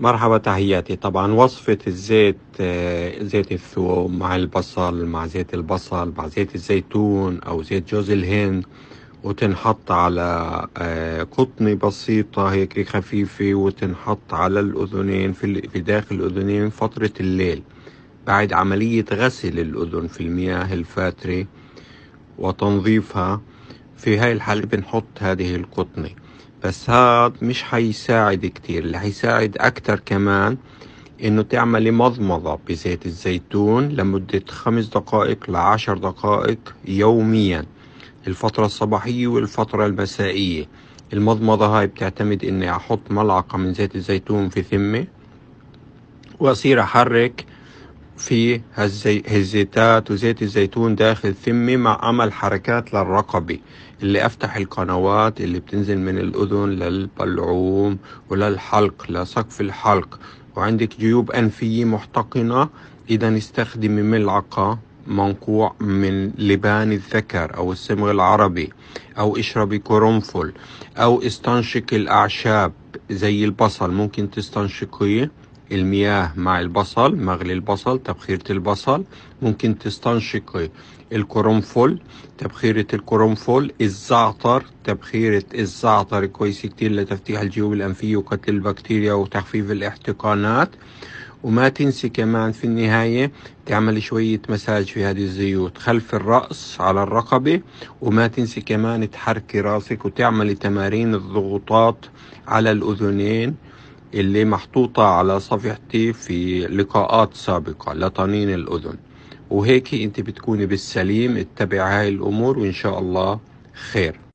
مرحبا تحياتي. طبعا وصفة الزيت آه، زيت الثوم مع البصل مع زيت البصل مع زيت الزيتون أو زيت جوز الهند وتنحط على آه، قطنة بسيطة هيك خفيفة وتنحط على الأذنين في داخل الأذنين فترة الليل. بعد عملية غسل الأذن في المياه الفاترة وتنظيفها في هاي الحالة بنحط هذه القطنة. بس هاد مش حيساعد كتير اللي حيساعد أكتر كمان إنه تعملي مضمضة بزيت الزيتون لمدة خمس دقائق لعشر دقائق يوميا الفترة الصباحية والفترة المسائية. المضمضة هاي بتعتمد إني أحط ملعقة من زيت الزيتون في ثمي وأصير أحرك في هالزيتات وزيت الزيتون داخل ثمي مع عمل حركات للرقبة اللي أفتح القنوات اللي بتنزل من الأذن للبلعوم وللحلق لسقف الحلق. وعندك جيوب أنفية محتقنة إذا استخدمي ملعقة منقوع من لبان الذكر أو الصمغ العربي أو اشربي قرنفل أو استنشق الأعشاب زي البصل ممكن تستنشقيه. المياه مع البصل مغلي البصل تبخيرة البصل. ممكن تستنشقي القرنفل تبخيرة القرنفل الزعتر تبخيرة الزعتر كويس كتير لتفتيح الجيوب الأنفية وقتل البكتيريا وتخفيف الاحتقانات. وما تنسي كمان في النهاية تعمل شوية مساج في هذه الزيوت. خلف الرأس على الرقبة وما تنسي كمان تحركي راسك وتعملي تمارين الضغوطات على الأذنين. اللي محطوطة على صفحتي في لقاءات سابقة لطنين الأذن. وهيك انت بتكوني بالسليم اتبع هاي الأمور وإن شاء الله خير.